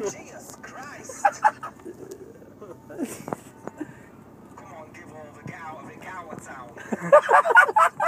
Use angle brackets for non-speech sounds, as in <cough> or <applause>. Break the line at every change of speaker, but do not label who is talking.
Jesus Christ. <laughs> Come on, give all the gal the gal town. <laughs>